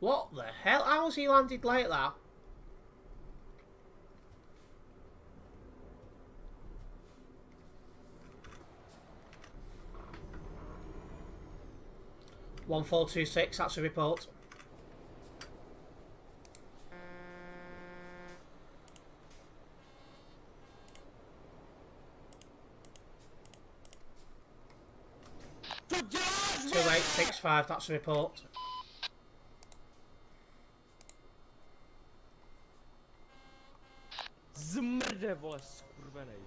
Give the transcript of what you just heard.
What the hell? How has he landed like that? One four two six. That's a report. Two eight six five. That's a report. drzewo, skurwenej.